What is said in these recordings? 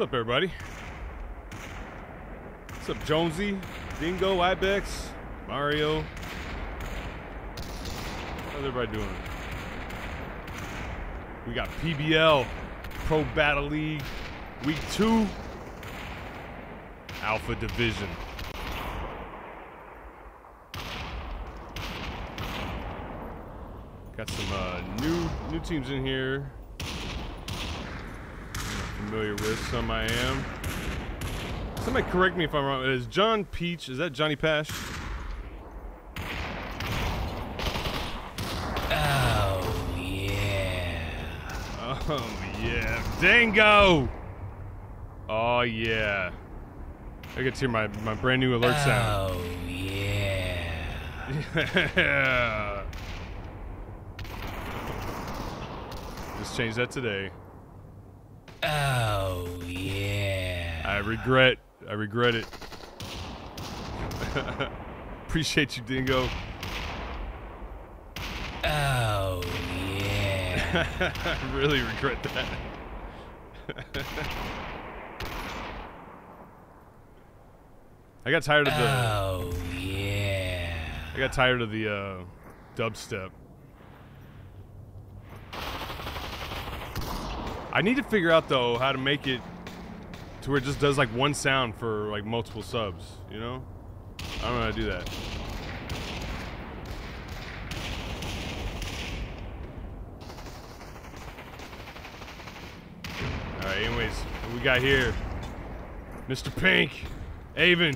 What's up, everybody? What's up, Jonesy, Dingo, Ibex, Mario? How's everybody doing? We got PBL, Pro Battle League, Week 2, Alpha Division. Got some uh, new new teams in here. With some I am. Somebody correct me if I'm wrong. Is John Peach? Is that Johnny Pash? Oh, yeah. Oh yeah, Dango! Oh yeah. I get to hear my, my brand new alert sound. Oh, yeah. Yeah. Just change that today. Oh, yeah. I regret. I regret it. Appreciate you, Dingo. Oh, yeah. I really regret that. I got tired of the. Oh, yeah. I got tired of the uh, dubstep. I need to figure out though how to make it to where it just does like one sound for like multiple subs. You know? I don't know how to do that. All right. Anyways, what we got here? Mr. Pink, Avon,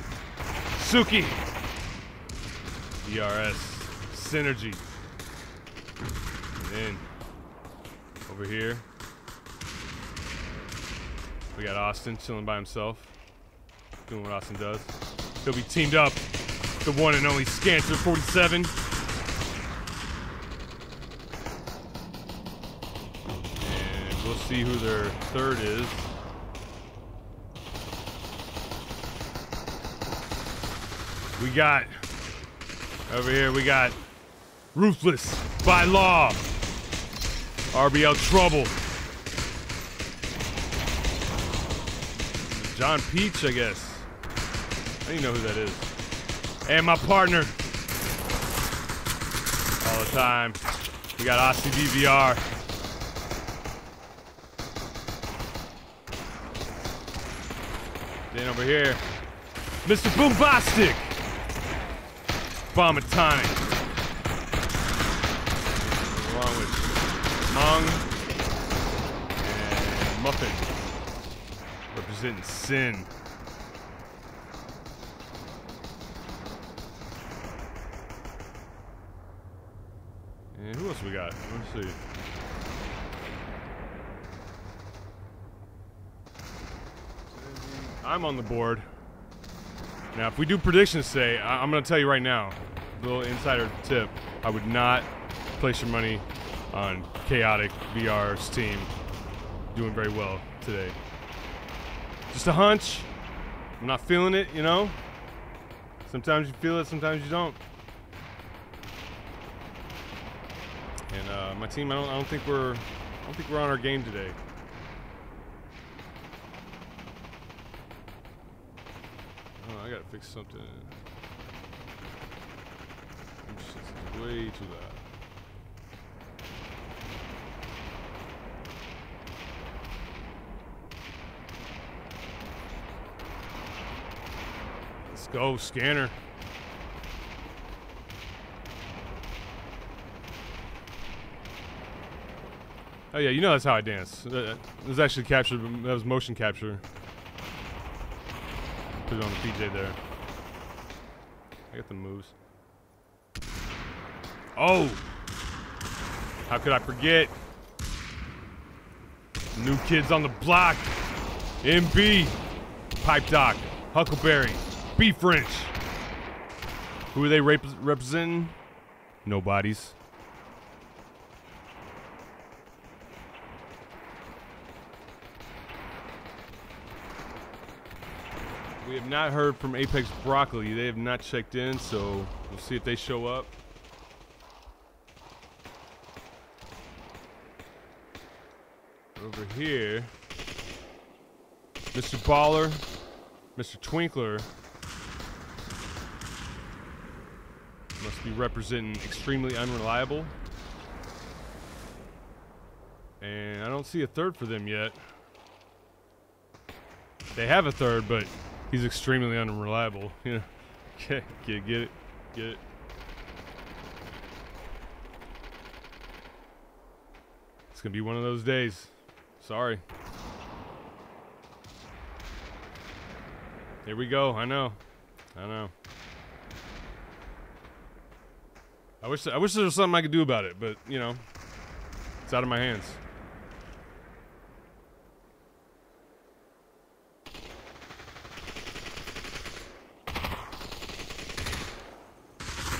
Suki. ERS, Synergy. And then over here, we got Austin chilling by himself, doing what Austin does. He'll be teamed up, the one and only Scanter 47. And we'll see who their third is. We got over here, we got Ruthless by Law. RBL Trouble. John Peach, I guess. I don't even know who that is. And my partner. All the time. We got OCDVR. Then over here, Mr. Boombastic. Bomb Atomic. Along with Hung and Muffin. Representing Sin. And who else we got? Let's see. I'm on the board. Now, if we do predictions today, I- I'm going to tell you right now, little insider tip: I would not place your money on Chaotic VR's team doing very well today. Just a hunch. I'm not feeling it, you know. Sometimes you feel it, sometimes you don't. And uh, my team, I don't, I don't think we're, I don't think we're on our game today. Oh, I gotta fix something. Way too loud. Let's go, scanner. Oh yeah, you know that's how I dance. Uh, It was actually captured. That was motion capture. Put it on the PJ there. I got the moves. Oh! How could I forget? New kids on the block. MB. Pipe Doc. Huckleberry. B French. Who are they rep- representing? Nobodies. We have not heard from Apex Broccoli. They have not checked in, so we'll see if they show up. Over here. Mr. Baller, Mr. Twinkler must be representing extremely unreliable. And I don't see a third for them yet. They have a third, but he's extremely unreliable. Yeah. Okay, get, get it, get it. It's gonna be one of those days. Sorry. Here we go. I know. I know. I wish I wish there was something I could do about it, but you know, it's out of my hands.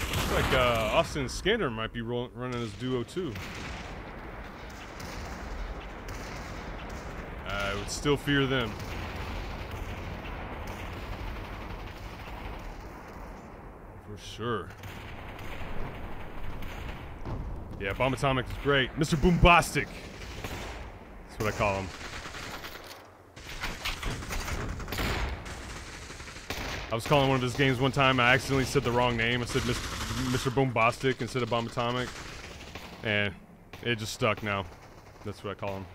Looks like uh, Austin Skinner might be running his duo too. I would still fear them. For sure. Yeah, Bomb Atomic is great. Mr. Boombastic. That's what I call him. I was calling one of his games one time. I accidentally said the wrong name. I said Mr. Boombastic instead of Bomb Atomic. And it just stuck now. That's what I call him.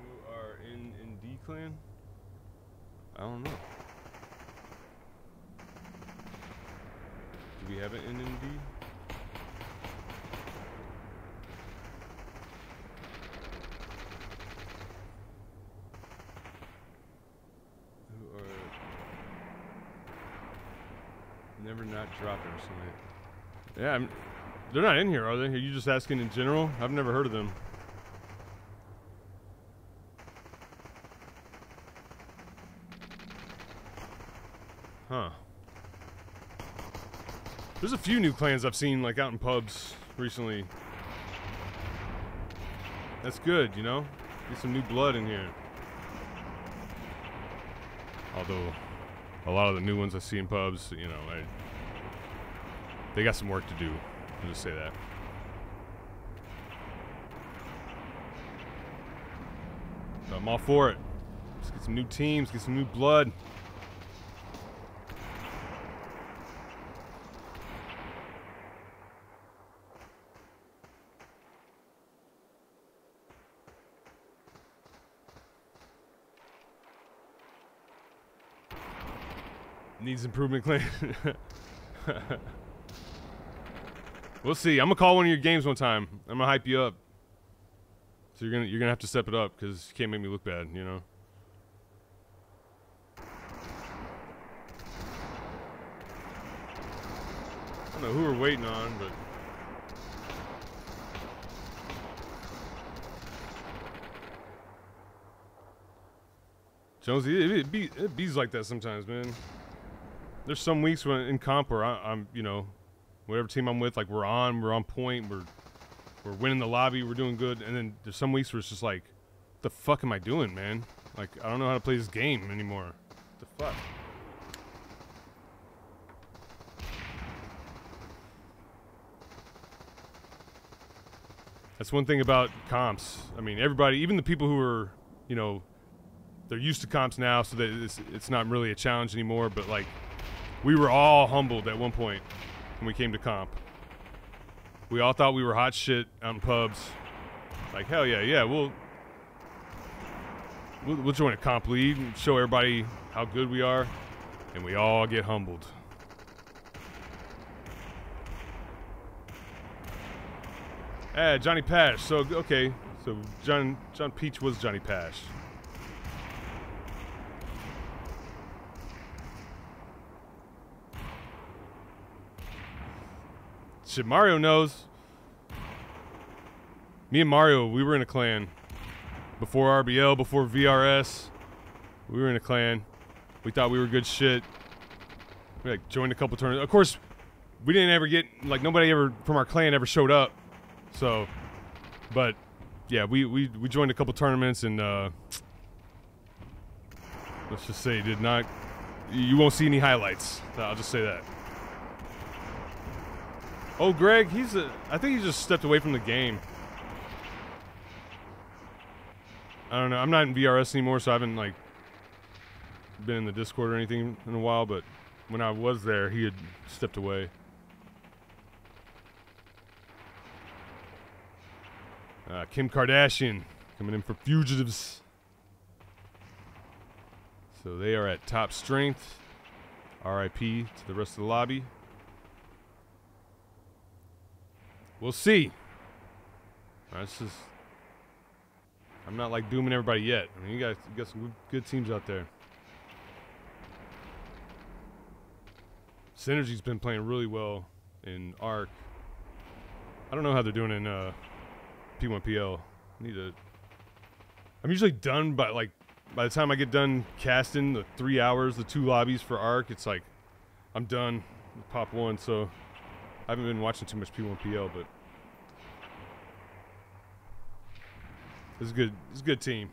Who are in in D clan? I don't know. Do we have it in ND? Who are never not dropped or something? Yeah, I'm, they're not in here, are they? Are you just asking in general? I've never heard of them. Huh. There's a few new clans I've seen like out in pubs recently. That's good, you know? Get some new blood in here. Although a lot of the new ones I see in pubs, you know, I, they got some work to do. I'll just say that. I'm all for it. Let's get some new teams, get some new blood. Needs improvement clan. we'll see. I'm gonna call one of your games one time. I'm gonna hype you up. So you're gonna you're gonna have to step it up because you can't make me look bad, you know. I don't know who we're waiting on, but Jonesy, it, it, be, it bees like that sometimes, man. There's some weeks when in comp where I, I'm, you know, whatever team I'm with, like we're on, we're on point, we're we're winning the lobby, we're doing good, and then there's some weeks where it's just like, the fuck am I doing, man? Like I don't know how to play this game anymore. the fuck? That's one thing about comps. I mean, everybody, even the people who are, you know, they're used to comps now, so that it's, it's not really a challenge anymore. But like, we were all humbled at one point when we came to comp. We all thought we were hot shit out in pubs. Like, hell yeah, yeah, we'll we'll, we'll join a comp league and show everybody how good we are, and we all get humbled. Eh, Johnny Pash. So okay, so John John Peach was Johnny Pash. Shit, Mario knows. Me and Mario, we were in a clan. Before RBL, before VRS. We were in a clan. We thought we were good shit. We like joined a couple tournaments. Of course, we didn't ever get like nobody ever from our clan ever showed up. So, but yeah, we we we joined a couple tournaments and uh let's just say did not you won't see any highlights. I'll just say that. Oh, Greg, he's a. I think he just stepped away from the game. I don't know. I'm not in VRS anymore, so I haven't like been in the Discord or anything in a while. But when I was there, he had stepped away. Uh, Kim Kardashian coming in for fugitives. So they are at top strength. RIP to the rest of the lobby. We'll see. That's just. I'm not like dooming everybody yet. I mean, you guys you got some good, teams out there. Synergy's been playing really well in Arc. I don't know how they're doing in uh, P1PL. I Need to. I'm usually done by like by the time I get done casting the three hours, the two lobbies for Arc. It's like I'm done. Pop one, so I haven't been watching too much P1PL, but it's is good. Is a good team.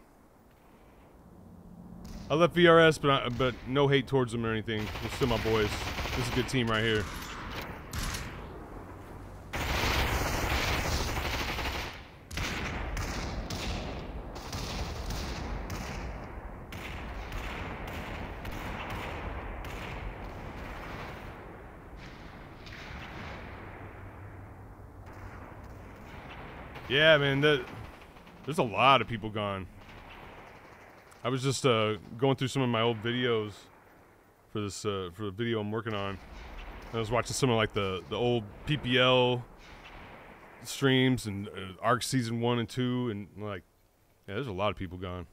I left VRS, but I, but no hate towards them or anything. They're still my boys. This is a good team right here. Yeah, man. The, there's a lot of people gone. I was just uh, going through some of my old videos for this uh, for the video I'm working on. I was watching some of like the the old PPL streams and uh, Arc season one and two, and like, yeah, there's a lot of people gone.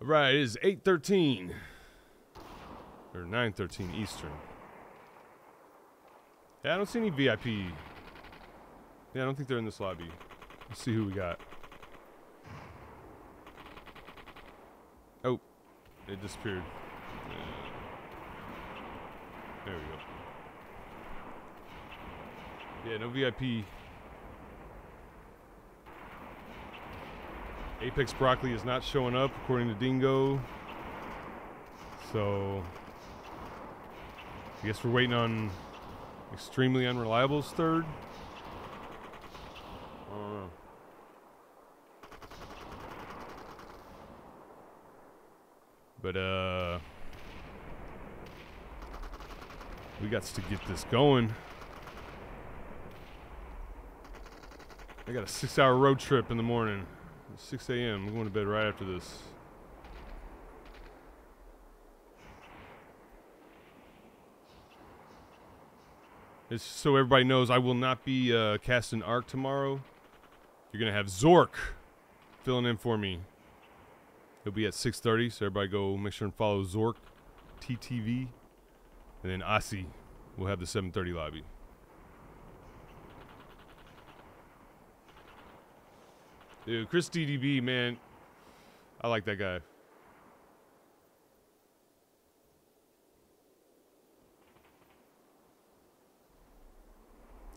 All right, it is eight thirteen or 9:13 Eastern. Yeah, I don't see any VIP. Yeah, I don't think they're in this lobby. Let's see who we got. Oh, it disappeared. There we go. Yeah, no VIP. Apex Broccoli is not showing up according to Dingo. So I guess we're waiting on extremely unreliable's third. I don't know. But uh we got to get this going. I got a six hour road trip in the morning. 6 a.m. I'm going to bed right after this. So everybody knows I will not be uh, casting Arc tomorrow. You're gonna have Zork filling in for me. He'll be at 6:30, so everybody go make sure and follow Zork TTV, and then Asi will have the 7:30 lobby. Dude, Chris DDB, man, I like that guy.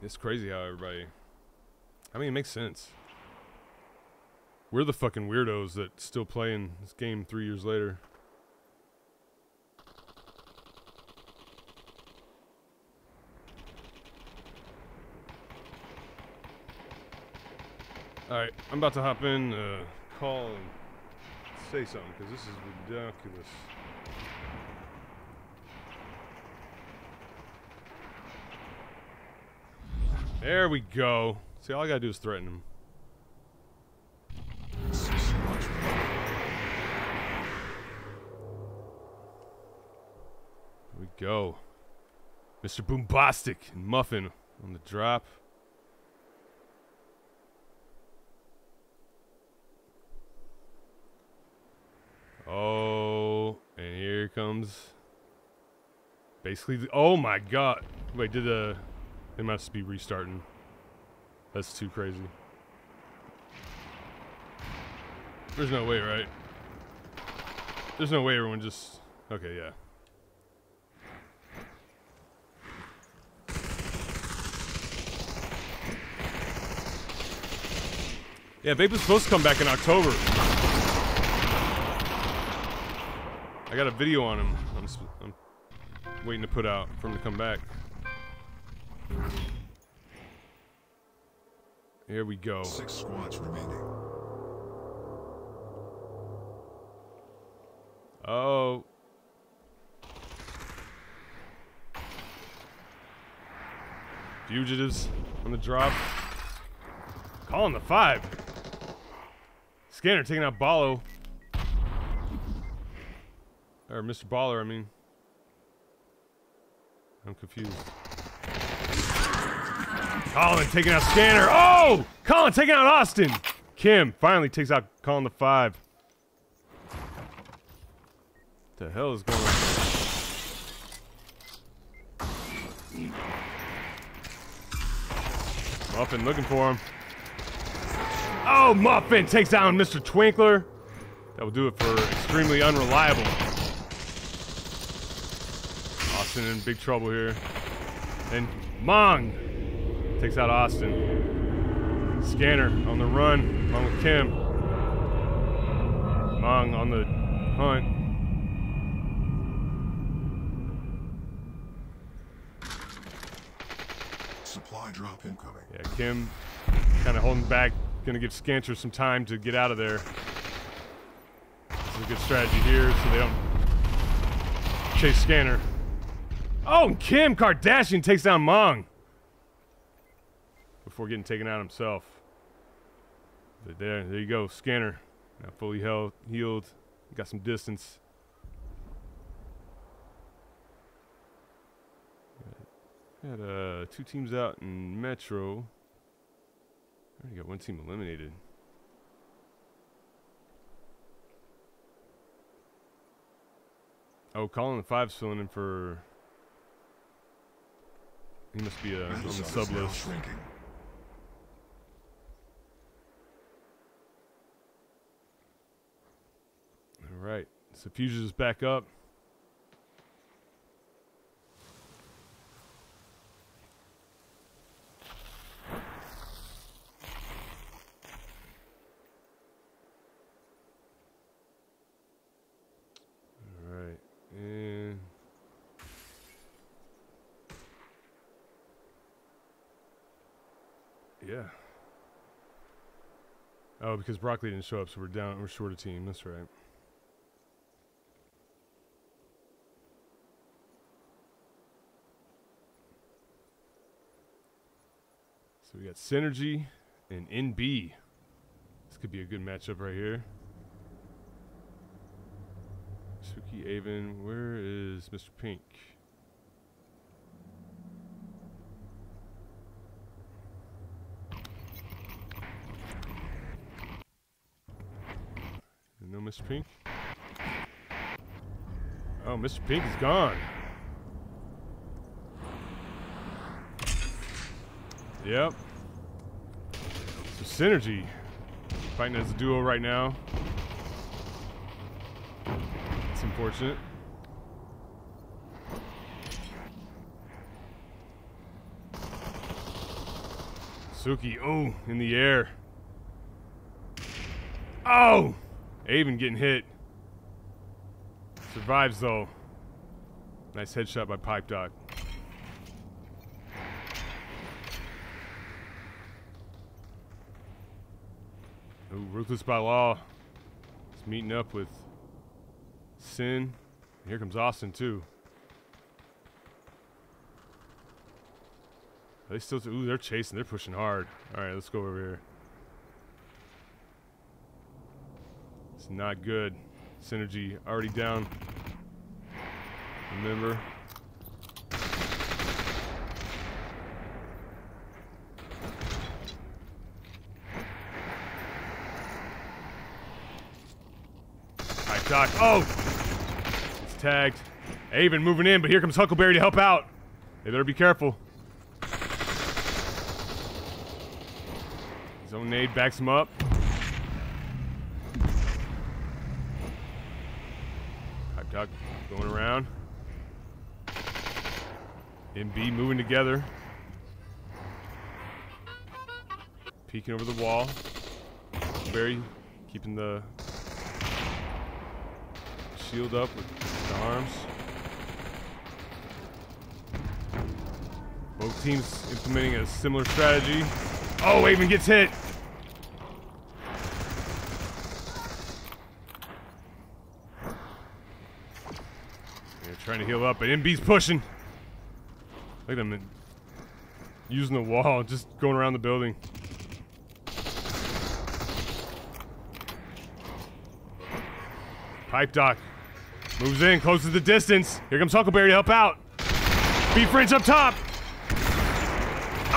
It's crazy how everybody. I mean, it makes sense. We're the fucking weirdos that still playing this game three years later. Alright, I'm about to hop in, uh, call and say something, because this is ridiculous. There we go. See, all I gotta do is threaten him. Here we go. Mr. Boombastic and Muffin on the drop. Oh, and here comes basically oh my god. Wait, did the they must be restarting. That's too crazy. There's no way, right? There's no way everyone just... Okay, yeah. Yeah, Vape supposed to come back in October. I got a video on him. I'm, I'm waiting to put out for him to come back. Here we go. Six squads remaining. Oh. Fugitives on the drop. Calling the five. Scanner taking out Ballo. Or Mr. Baller, I mean. I'm confused. Colin taking out Scanner. Oh! Colin taking out Austin. Kim finally takes out Colin the five. What The hell is going on? Muffin looking for him. Oh, Muffin takes down Mr. Twinkler. That will do it for extremely unreliable. Austin in big trouble here. And Mong takes out Austin. Scanner on the run along with Kim. Mong on the hunt. Supply drop incoming. Yeah, Kim kind of holding back. Gonna give Scanter some time to get out of there. This is a good strategy here so they don't chase Scanner. Oh, and Kim Kardashian takes down Mong before getting taken out himself. But there, there you go, Scanner. Now fully held, healed, got some distance. Got uh, two teams out in Metro. Already got one team eliminated. Oh, Colin the Five's filling in for. He must be uh, on the sub list. shrinking. All is back up. All right, yeah. Oh, because Broccoli didn't show up, so we're down. We're short a team. That's right. We got Synergy and NB. This could be a good matchup right here. Suki Avon, where is Mr. Pink? No Mr. Pink? Oh, Mr. Pink is gone. Yep. Synergy fighting as a duo right now. It's unfortunate. Suki, oh, in the air. Oh! Avon getting hit. Survives though. Nice headshot by Pipe Doc. Ooh, Ruthless by Law. Is meeting up with Sin. Here comes Austin too. Are they still? Ooh, they're chasing. They're pushing hard. All right, let's go over here. It's not good. Synergy already down. Remember. Doc. Oh! It's tagged. Avon moving in, but here comes Huckleberry to help out. They better be careful. His own nade backs him up. Pipe Doc going around. MB moving together. Peeking over the wall. Barry keeping the shield up with the arms. Both teams implementing a similar strategy. Oh, Aven gets hit. They're trying to heal up, but MB's pushing. Look at them using the wall, just going around the building. Pipe Doc moves in, closes the distance. Here comes Huckleberry to help out. Beat French up top.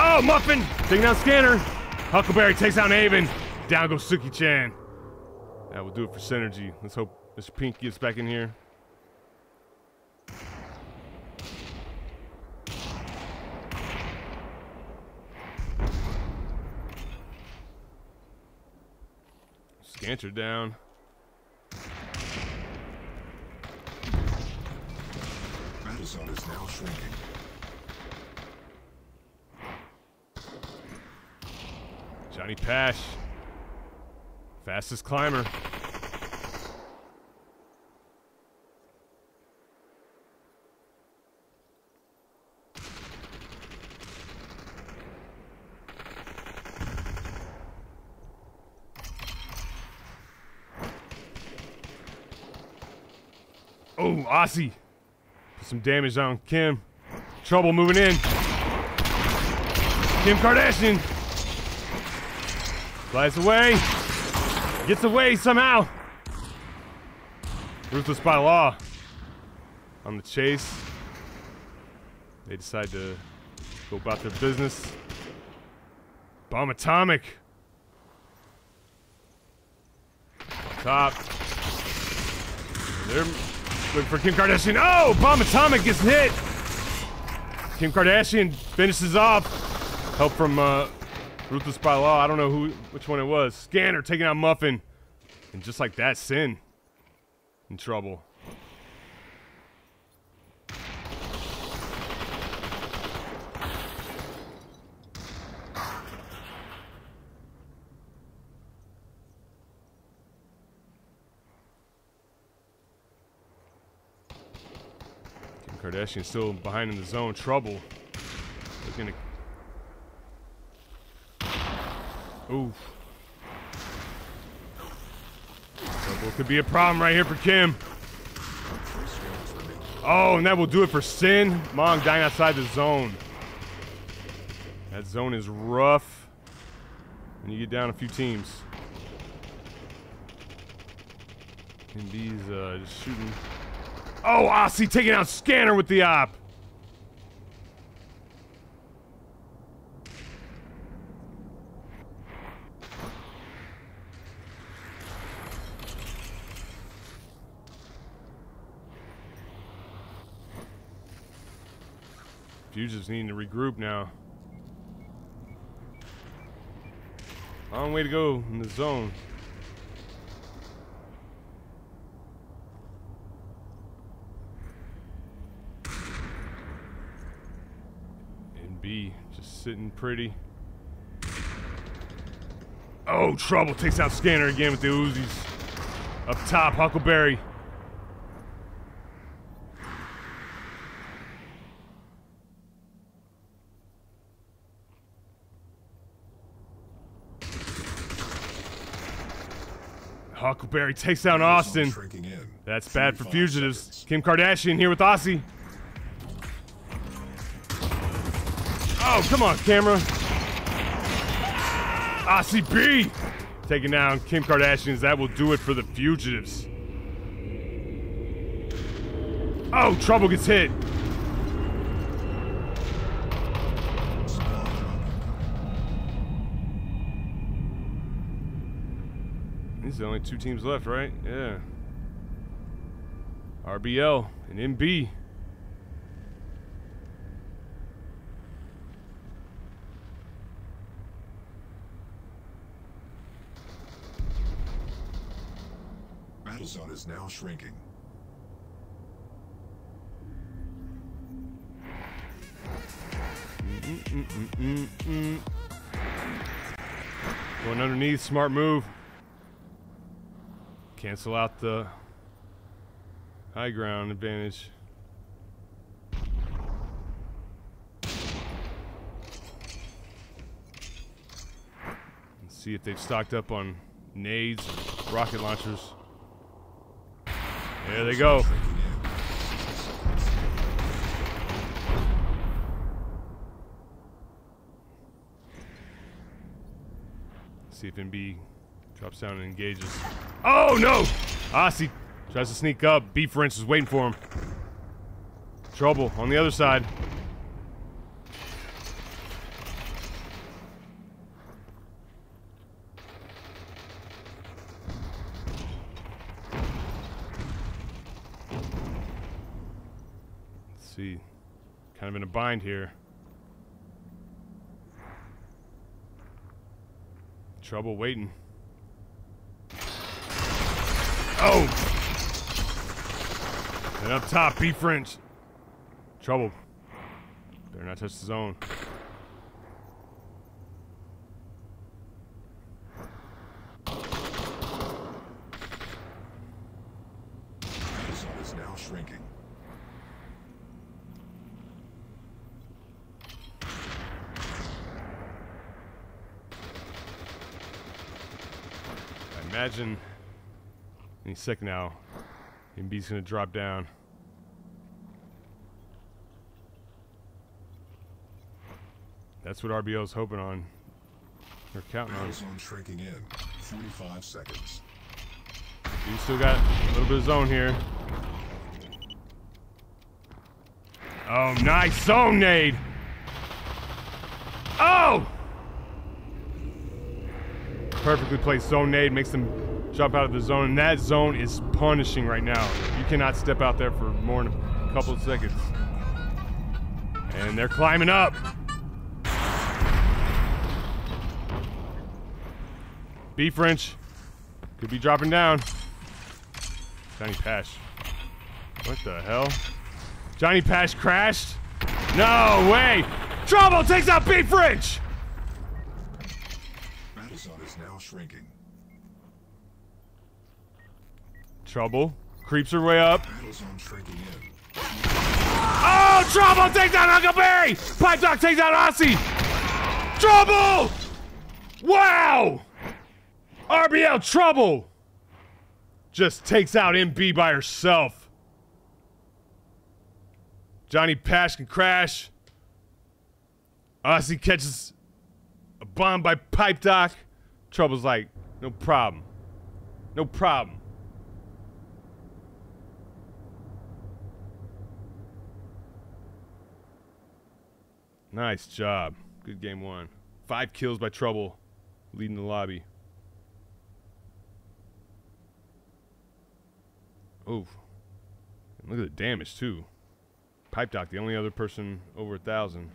Oh, Muffin! Taking down Scanner. Huckleberry takes down Aven. Down goes Suki Chan. That will do it for Synergy. Let's hope Mr. Pink gets back in here. Scanter down. Zone is now shrinking. Johnny Pash. Fastest climber. Oh, Aussie. Some damage on Kim. Trouble moving in. Kim Kardashian. Flies away. Gets away somehow. Ruthless by law. On the chase. They decide to go about their business. Bomb atomic. Top. They're looking for Kim Kardashian. Oh! Bomb atomic gets hit. Kim Kardashian finishes off. Help from uh, Ruthless by Law. I don't know who, which one it was. Scanner taking out Muffin. And just like that, Sin in trouble. Kardashian still behind in the zone. Trouble. Looking to Oof. Trouble could be a problem right here for Kim. Oh, and that will do it for Sin. Mong dying outside the zone. That zone is rough. When you get down a few teams. And these uh, just shooting. Oh, Aussie taking out Scanner with the op. Fugitives needing to regroup now. Long way to go in the zone. And B just sitting pretty. Oh, trouble takes out Scanner again with the Uzis. Up top, Huckleberry. Huckleberry takes down Austin. That's bad for fugitives. seconds. Kim Kardashian here with Aussie. Come on, camera. Aussie B taking down Kim Kardashians. That will do it for the fugitives. Oh, trouble gets hit. These are only two teams left, right? Yeah. RBL and MB. Battle zone is now shrinking. Going underneath, smart move. Cancel out the high ground advantage. See if they've stocked up on nades, rocket launchers. There they go. See if MB drops down and engages. Oh no! Aussie tries to sneak up. B French is waiting for him. Trouble on the other side. Let's see. Kind of in a bind here. Trouble waiting. Oh! And up top, B French. Trouble. Better not touch the zone. Battle zone is now shrinking. I imagine second now, MB's gonna drop down. That's what RBO's hoping on. They're counting on. Zone shrinking in. 45 seconds. You still got a little bit of zone here. Oh, nice zone nade. Oh! Perfectly placed zone nade makes them jump out of the zone, and that zone is punishing right now. You cannot step out there for more than a couple of seconds. And they're climbing up. B French could be dropping down. Johnny Pash. What the hell? Johnny Pash crashed? No way! Trouble takes out B French! Battle zone is now shrinking. Trouble creeps her way up. Battle zone shrinking in. Oh, Trouble takes out Huckleberry! Pipe Doc takes out Aussie! Trouble! Wow! RBL Trouble! Just takes out MB by herself. Johnny Pash can crash. Aussie catches a bomb by Pipe Doc. Trouble's like, no problem. No problem. Nice job. Good game one. Five kills by Trouble, leading the lobby. Oh. Look at the damage, too. Pipe Doc, the only other person over a thousand.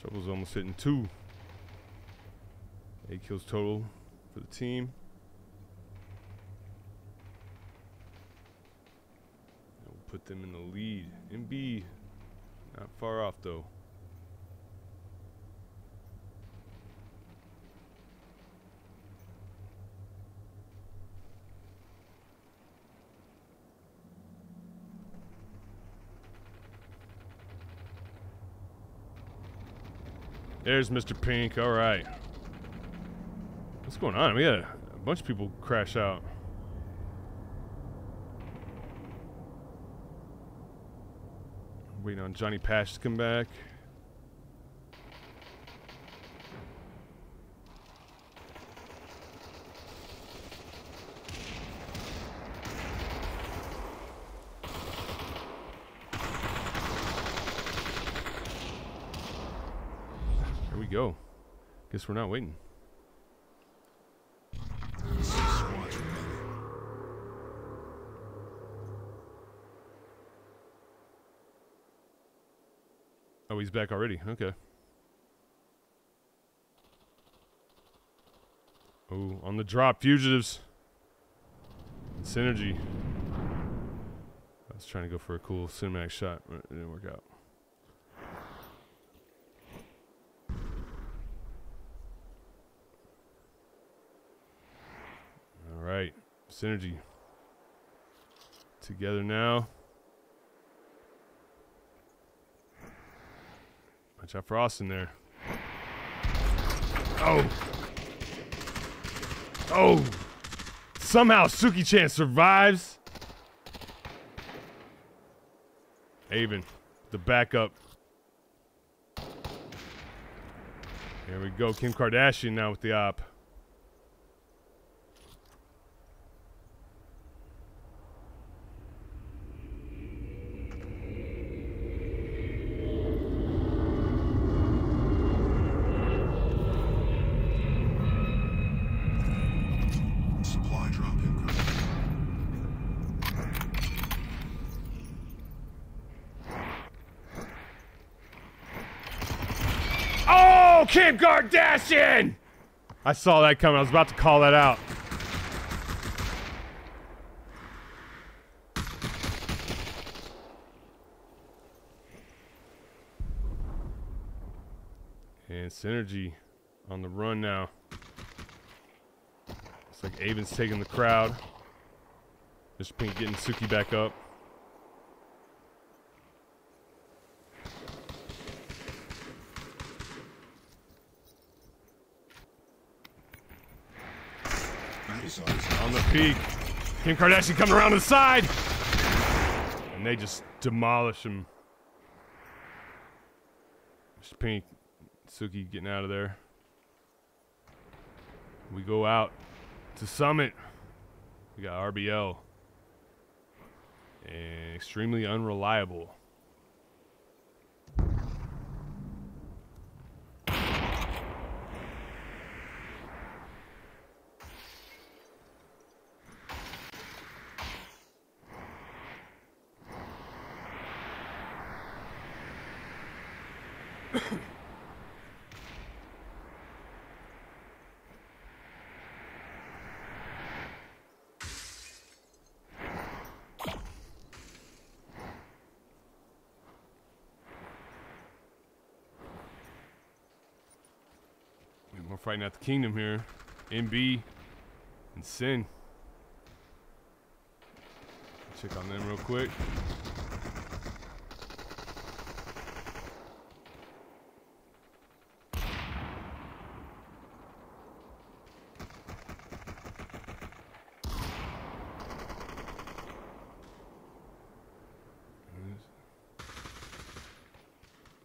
Trouble's almost hitting two. Eight kills total for the team. We'll put them in the lead. And MB, not far off though. There's Mr. Pink. All right. What's going on? We had a bunch of people crash out. Waiting on Johnny Pash to come back. There we go. Guess we're not waiting. Oh, he's back already. Okay. Oh, on the drop, fugitives. Synergy. I was trying to go for a cool cinematic shot, but it didn't work out. All right, synergy. Together now. Watch out for Austin there. Oh. Oh. Somehow Suki-chan survives. Avon, the backup. Here we go. Kim Kardashian now with the op. Supply drop incoming. Oh, Kardashian! I saw that coming. I was about to call that out. And Synergy on the run now. It's like Avon's taking the crowd. Mr. Pink getting Suki back up. Battle peak. Kim Kardashian coming around to the side. And they just demolish him. Mr. Pink, Suki getting out of there. We go out to Summit. We got RBL. And extremely unreliable. We're fighting at the kingdom here. MB and Sin. Check on them real quick.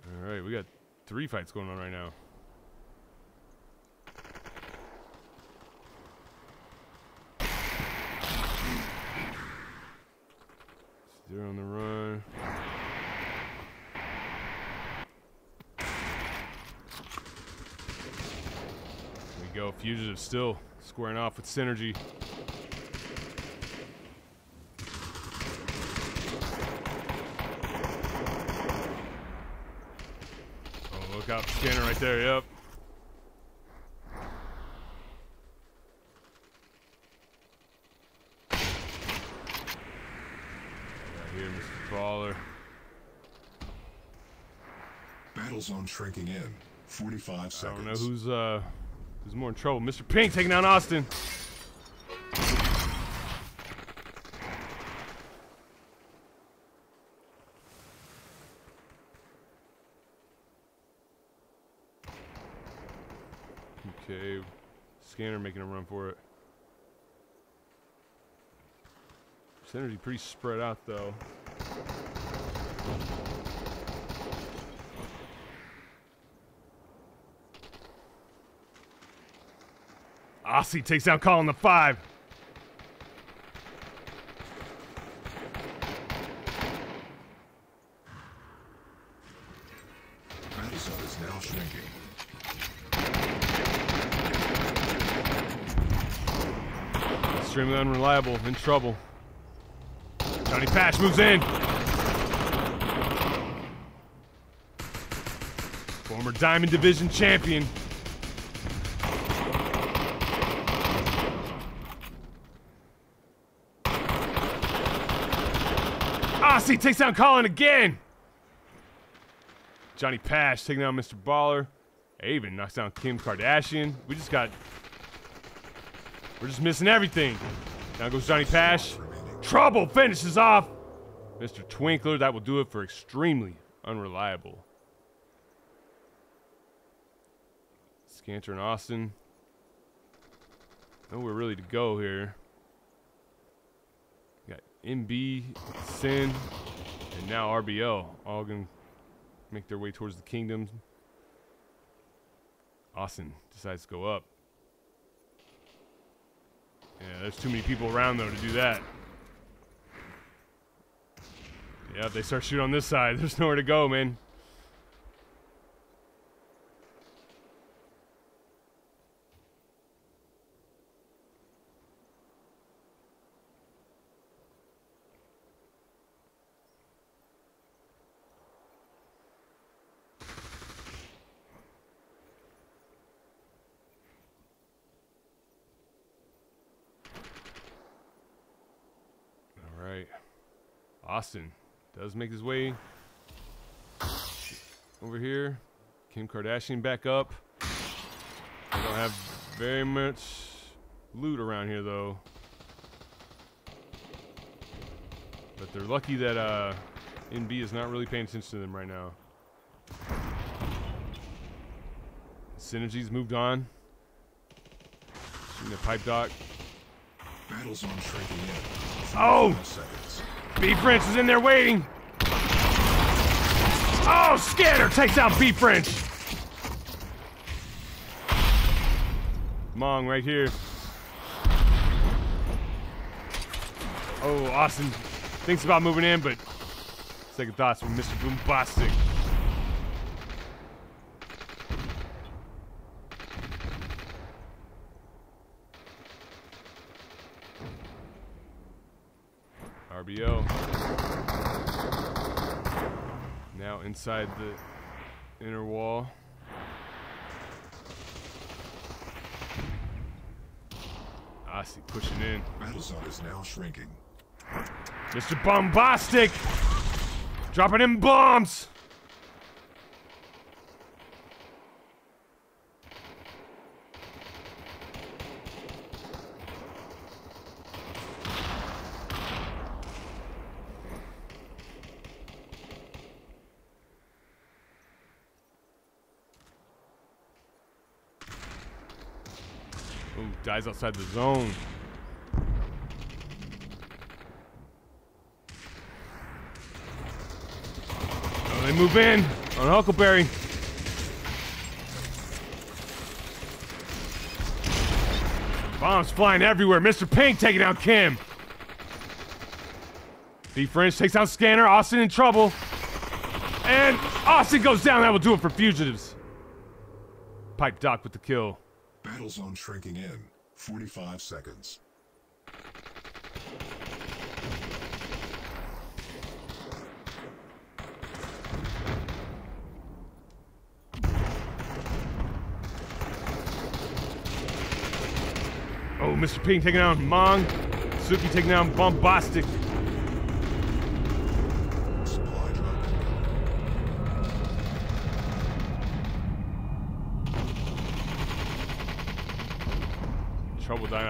All right, we got three fights going on right now. They're on the run. There we go. Fugitive still squaring off with Synergy. Oh, look out. Scanner right there. Yep. Here, Mr. Baller. Battle zone shrinking in. 45 seconds. I don't know who's uh who's more in trouble. Mr. Pink taking down Austin. Okay, scanner making a run for it. Synergy pretty spread out though. Aussie takes down Colin the five. Battle is now shrinking. Extremely unreliable, in trouble. Johnny Pash moves in. Former Diamond Division champion. Aussie takes down Colin again. Johnny Pash taking down Mr. Baller. Avon knocks down Kim Kardashian. We just got we're just missing everything. Down goes Johnny Pash. Trouble finishes off Mr. Twinkler. That will do it for extremely unreliable. Scanner and Austin. Nowhere really to go here. MB, Sin, and now RBL. All gonna make their way towards the kingdom. Austin decides to go up. Yeah, there's too many people around though to do that. Yeah, if they start shooting on this side, there's nowhere to go, man. All right. Austin does make his way over here. Kim Kardashian back up. They don't have very much loot around here though. But they're lucky that uh, MB is not really paying attention to them right now. Synergy's moved on. Shooting a Pipe Doc. Battle zone shrinking in. Oh! 45 Seconds. B French is in there waiting. Oh, Scanner takes out B French. Mong right here. Oh, Austin thinks about moving in, but second thoughts from Mr. Boombastic. RBO. Now inside the inner wall. Ah, Aussie pushing in. Battle zone is now shrinking. Mr. Bombastic! Dropping in bombs! Dies outside the zone. Oh, they move in oh, on Huckleberry. Bombs flying everywhere. Mr. Pink taking out Kim. B French takes out Scanner. Austin in trouble. And Austin goes down. That will do it for fugitives. Pipe Doc with the kill. Battle zone shrinking in. 45 seconds. Oh, Mr. Pink taking down Mong. Suki taking down Bombastic.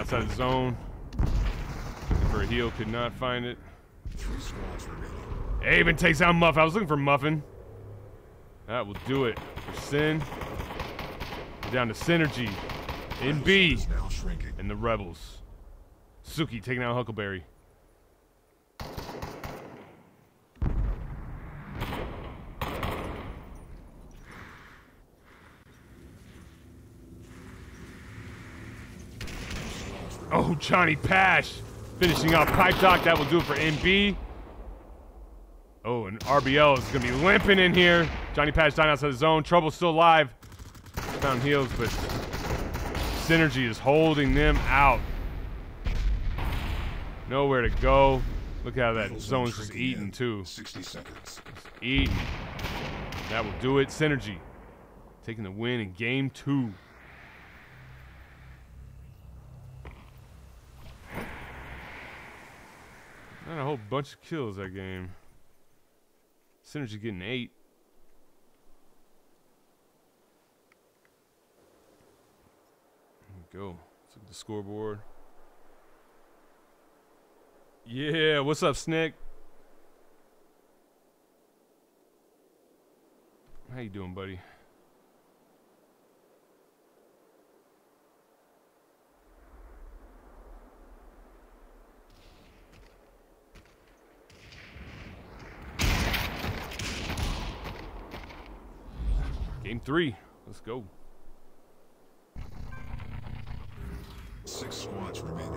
Outside the zone. Looking for a heal, could not find it. Remaining. Avon takes out Muff. I was looking for Muffin. That will do it for Sin. Down to Synergy. In B. And the Rebels. Suki taking out Huckleberry. Oh, Johnny Pash finishing off Pipe Doc. That will do it for MB. Oh, and RBL is going to be limping in here. Johnny Pash dying outside the zone. Trouble still alive. Found heals, but Synergy is holding them out. Nowhere to go. Look how that zone's just eating, in. too. 60 seconds. Eating. That will do it. Synergy. Taking the win in game two. Not a whole bunch of kills that game. Synergy getting eight. Go. Let's look at the scoreboard. Yeah, what's up, Snick? How you doing, buddy? Game three. Let's go. Six squads remaining.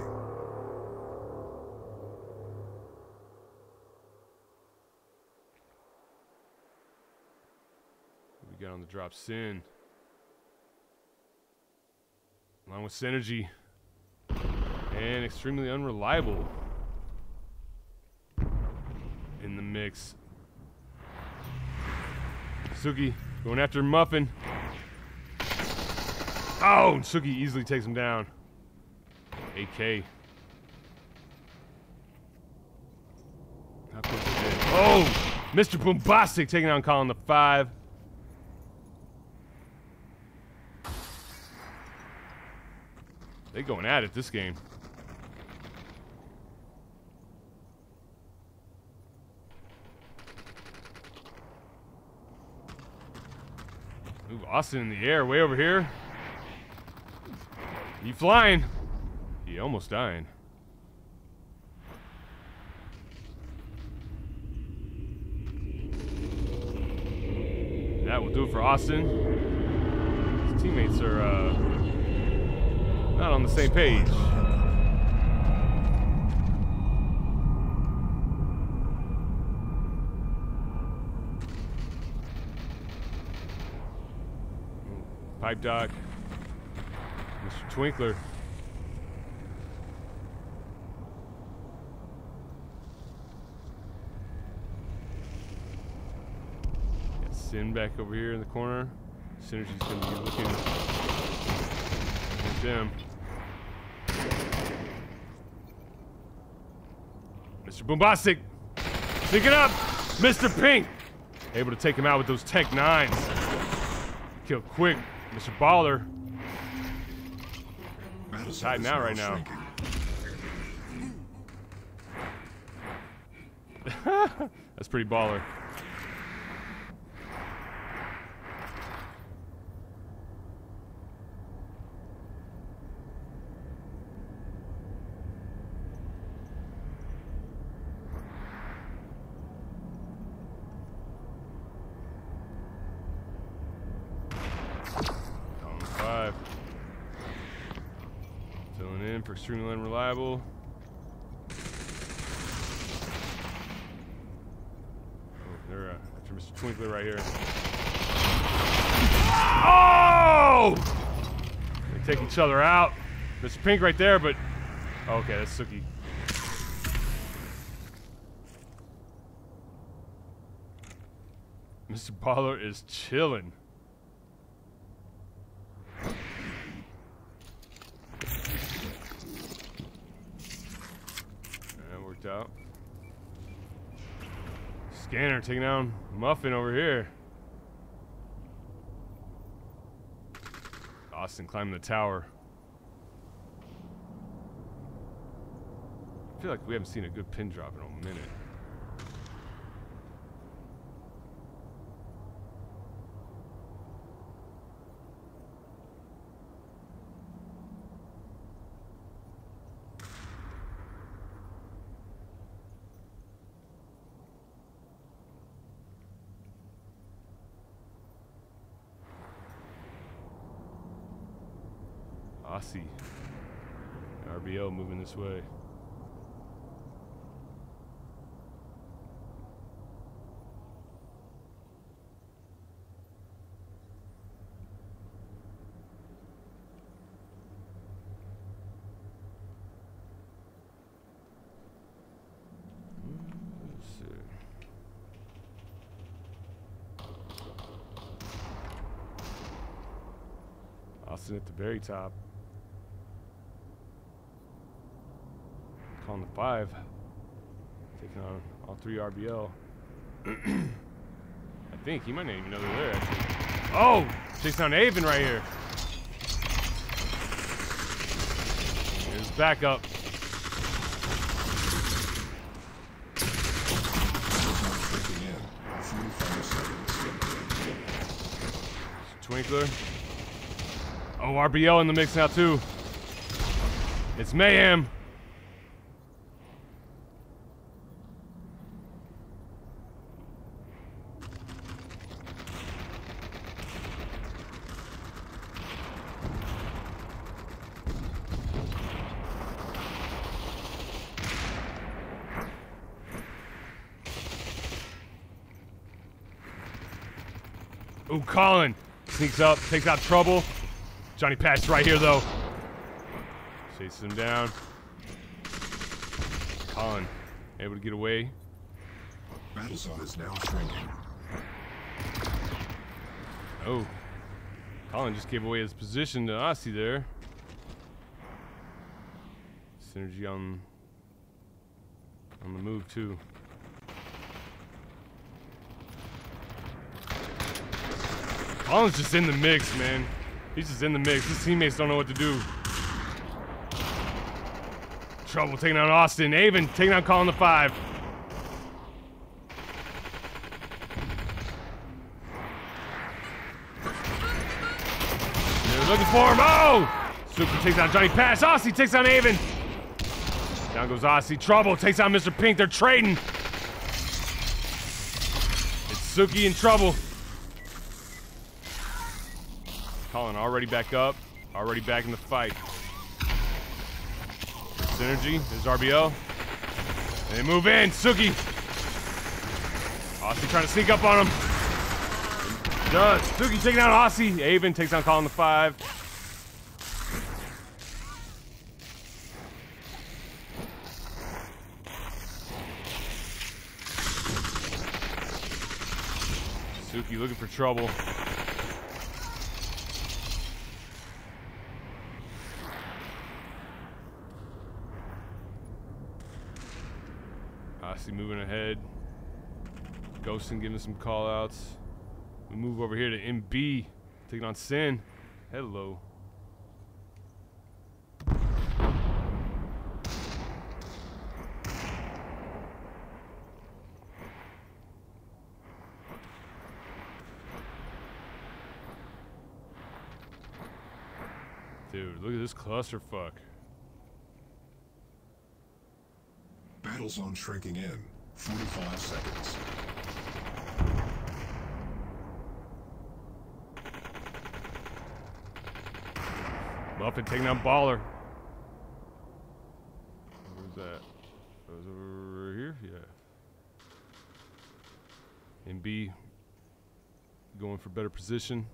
We got on the drop Sin. Along with Synergy. And extremely unreliable. In the mix. Suki going after Muffin. Oh, and Suki easily takes him down. AK. Oh! Mr. Boombastic taking down Colin the five. They going at it this game. Austin in the air, way over here. He flying. He almost dying. That will do it for Austin. His teammates are uh, not on the same page. Doc. Mr. Twinkler. Got Sin back over here in the corner. Synergy's gonna be looking at them. Mr. Boombastic, pick it up! Mr. Pink! Able to take him out with those Tech 9s. Kill quick, Mr. Baller. Zone is now right now. That's pretty baller. Column five. Filling in for extremely unreliable. Oh, they're uh, after Mr. Twinkler right here. Oh! They take each other out. Mr. Pink right there, but oh, okay, that's Suki. Mr. Baller is chilling. That worked out. Scanner taking down Muffin over here. Austin climbing the tower. I feel like we haven't seen a good pin drop in a minute. Aussie. RBO moving this way. Austin at the very top. Colin the five. Taking on all three RBL. I think he might not even know they're there actually. Oh! Takes down Avon right here. Here's backup. Shrinking in. 45 seconds. Twinkler. Oh, RBL in the mix now too. It's mayhem. Ooh, Colin sneaks up, takes out Trouble. Johnny Pash right here though. Chases him down. Colin able to get away. Battle is now shrinking. Oh. Colin just gave away his position to Aussie there. Synergy on on the move too. Colin's just in the mix, man. He's just in the mix. His teammates don't know what to do. Trouble taking out Austin. Avon taking out Colin the five. They're looking for him. Oh! Super takes out Johnny Pash. Aussie takes out Avon. Down goes Aussie. Trouble takes out Mr. Pink. They're trading. It's Suki in trouble. Colin already back up. Already back in the fight. Synergy. There's RBO. They move in. Suki. Aussie trying to sneak up on him. Does. Suki taking down Aussie. Avon takes down Colin the five. Suki looking for trouble. Moving ahead. Ghosting giving some call outs. We move over here to MB, taking on Sin. Hello. Dude, look at this clusterfuck. Battle zone shrinking in. 45 seconds. Muffin taking on Baller. Where's that? That was over here? Yeah. And B going for better position.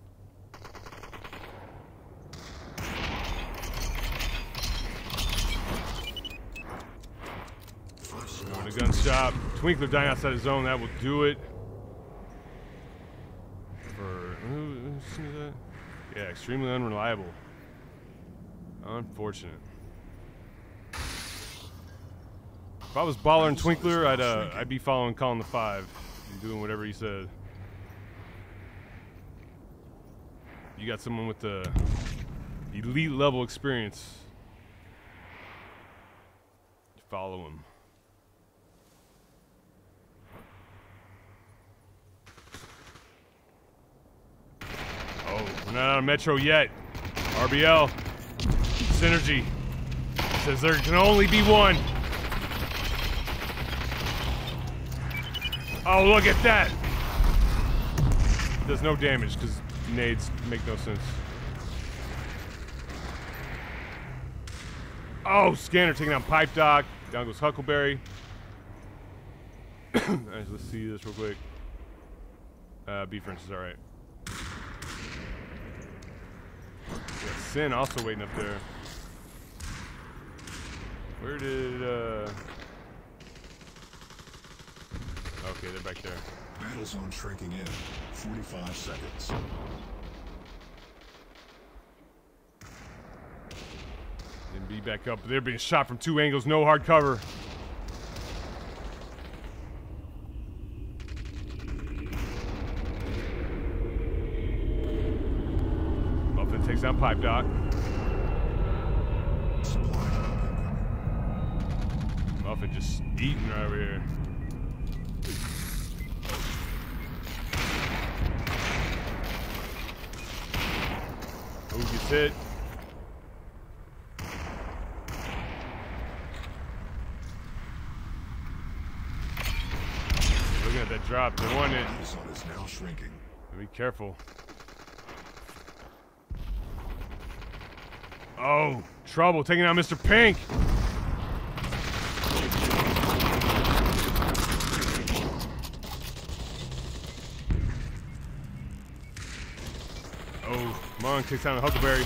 Gun shop. Twinkler dying outside the zone. That will do it. For that? Yeah, extremely unreliable. Unfortunate. If I was Baller and Twinkler, I'd uh, I'd be following Colin the Five and doing whatever he said. You got someone with the elite level experience. Follow him. Oh, we're not out of Metro yet. RBL. Synergy. Says there can only be one. Oh, look at that. Does no damage because nades make no sense. Oh, Scanner taking out Pipe Doc. Down goes Huckleberry. Alright, let's see this real quick. Uh, B is alright. Yeah, Sin also waiting up there. Where did, uh... Okay, they're back there. Battle zone shrinking in. 45 seconds. And B back up. They're being shot from two angles, no hard cover. Muffin takes down Pipe Doc. Muffin just eating right over here. Oh, gets hit. Looking at that drop, they want it. Battle zone is now shrinking. Be careful. Oh, trouble taking out Mr. Pink. Oh, Monk takes down the Huckleberry.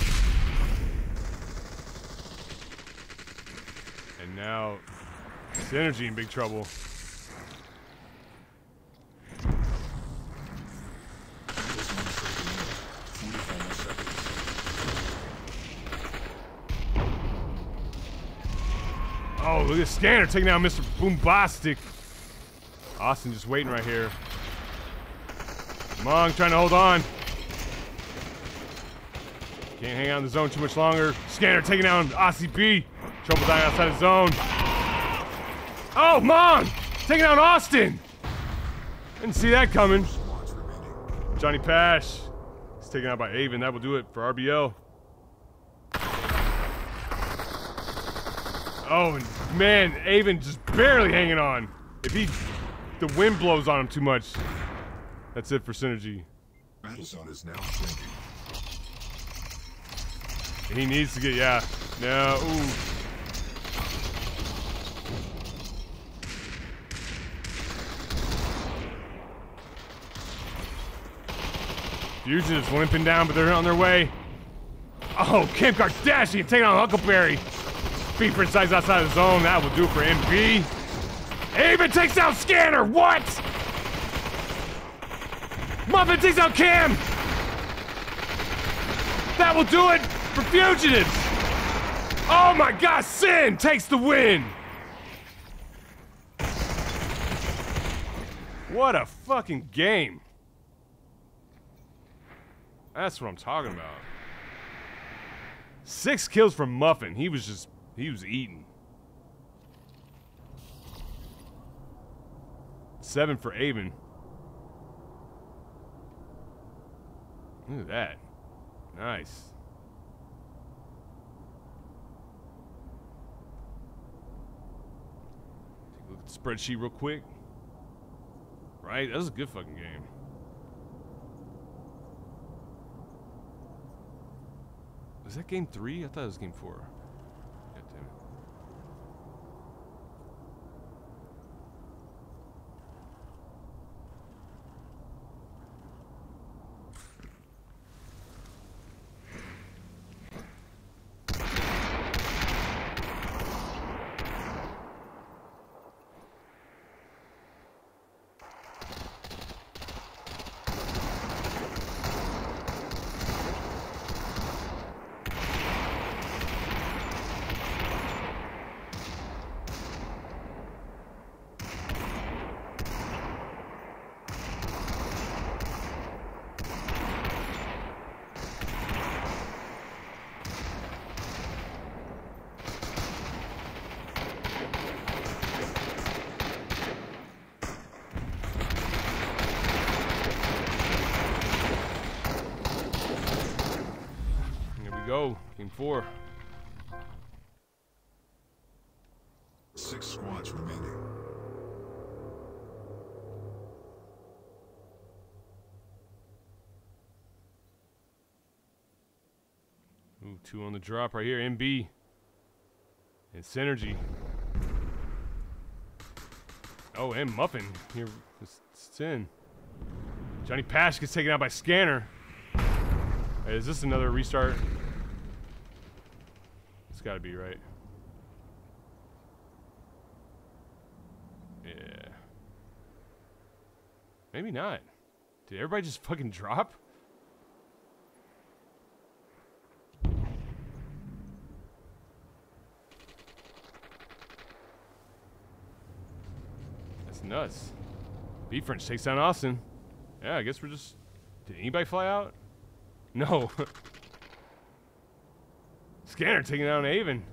And now, Synergy in big trouble. Battles on tracking in. 45 seconds. Oh, look at Scanner taking down Mr. Boombastic. Austin just waiting right here. Monk trying to hold on. Can't hang out in the zone too much longer. Scanner taking down Aussie B. Trouble dying outside the zone. Oh, Monk! Taking down Austin! Didn't see that coming. Johnny Pash. He's taken out by Avon. That will do it for RBL. Oh, and man, Avon just barely hanging on. If he, the wind blows on him too much, that's it for Synergy. Battle zone is now shrinking. He needs to get, yeah. No, ooh. Fusion is limping down, but they're on their way. Oh, Kim Kardashian taking on Huckleberry. For size outside the zone. That will do for MB. Avon takes out Scanner. What? Muffin takes out Cam. That will do it for Fugitives. Oh my God, Sin takes the win. What a fucking game. That's what I'm talking about. Six kills from Muffin. He was just, he was eating. Seven for Avon. Look at that. Nice. Take a look at the spreadsheet real quick. Right? That was a good fucking game. Was that game three? I thought it was game four. God damn it. Here we Four. Six squads remaining. Ooh, two on the drop right here. MB. And Synergy. Oh, and Muffin. Here, it's, it's in. Johnny Pash gets taken out by Scanner. Is this another restart? It's gotta be, right? Yeah. Maybe not. Did everybody just fucking drop? That's nuts. B French takes down Austin. Yeah, I guess we're just. Did anybody fly out? No. Scanner taking down Avon.